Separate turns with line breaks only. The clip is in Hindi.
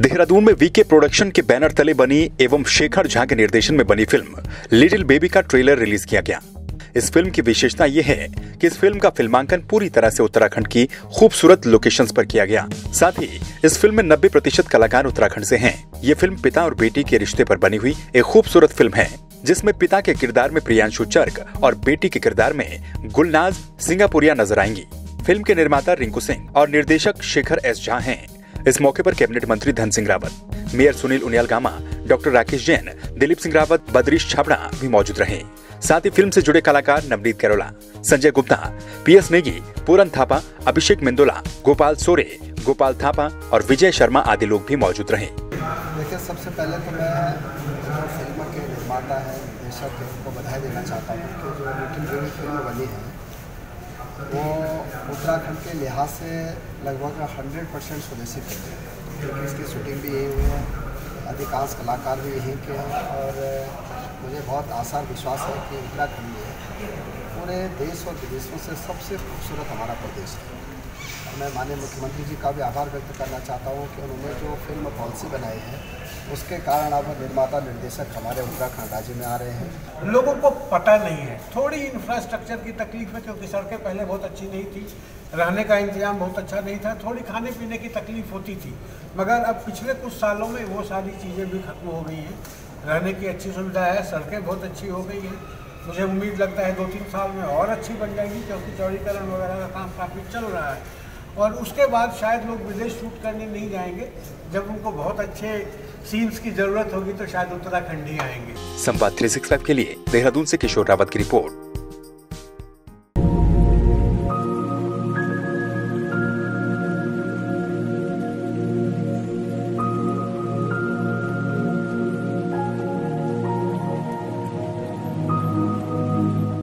देहरादून। में वीके प्रोडक्शन के बैनर तले बनी एवं शेखर झा के निर्देशन में बनी फ़िल्म लिटिल बेबी का ट्रेलर रिलीज़ किया गया। इस फ़िल्म की विशेषता यह है कि इस फ़िल्म का फिल्मांकन पूरी तरह से उत्तराखंड की खूबसूरत लोकेशंस पर किया गया। साथ ही, इस फ़िल्म में 90 प्रतिशत कलाकार उत्तराखंड से हैं। ये फ़िल्म पिता और बेटी के रिश्ते पर बनी हुई एक खूबसूरत फ़िल्म है, जिसमें पिता के किरदार में प्रियांशु चर्क और बेटी के किरदार में गुलनाज सिंगापुरिया नज़र आएँगी। फ़िल्म के निर्माता रिंकू सिंह और निर्देशक शेखर एस झा हैं। इस मौके पर कैबिनेट मंत्री धन सिंह रावत, मेयर सुनील उनियाल गामा डॉक्टर राकेश जैन, दिलीप सिंह रावत, बद्रीश छाबड़ा भी मौजूद रहे। साथ ही फ़िल्म से जुड़े कलाकार नवनीत कैरोला, संजय गुप्ता पी एस नेगी, पूरन थापा, अभिषेक मिंदोला, गोपाल सोरे, गोपाल थापा और विजय शर्मा आदि लोग भी मौजूद रहे।
देखिए, सबसे पहले तो मैं फ़िल्म के निर्माता है निर्देशक बधाई देना चाहता हूँ कि जो फ़िल्म बनी है वो उत्तराखंड के लिहाज से लगभग हंड्रेड परसेंट स्वदेशी फ़िल्म है क्योंकि इसकी शूटिंग भी यही हुई है। अधिकांश कलाकार भी यहीं के हैं और मुझे बहुत आसार विश्वास है कि उत्तराखंड में पूरे देश और विदेशों से सबसे खूबसूरत हमारा प्रदेश है। मैं माननीय मुख्यमंत्री जी का भी आभार व्यक्त करना चाहता हूँ कि उन्होंने जो फ़िल्म पॉलिसी बनाई है, उसके कारण अब निर्माता निर्देशक हमारे उत्तराखंड राज्य में आ रहे हैं।
लोगों को पता नहीं है। थोड़ी इंफ्रास्ट्रक्चर की तकलीफ़ है, क्योंकि सड़कें पहले बहुत अच्छी नहीं थी। रहने का इंतज़ाम बहुत अच्छा नहीं था। थोड़ी खाने पीने की तकलीफ़ होती थी। मगर अब पिछले कुछ सालों में वो सारी चीज़ें भी खत्म हो गई हैं। रहने की अच्छी सुविधा है, सड़कें बहुत अच्छी हो गई हैं। मुझे उम्मीद लगता है दो तीन साल में और अच्छी बन जाएगी, क्योंकि चौड़ीकरण वगैरह का काम काफ़ी चल रहा है। और उसके बाद शायद लोग विदेश शूट करने नहीं जाएँगे। जब उनको बहुत अच्छे सीन्स की ज़रूरत होगी तो शायद उत्तराखंड ही आएँगे।
संवाद थ्री के लिए देहरादून से किशोर रावत की रिपोर्ट।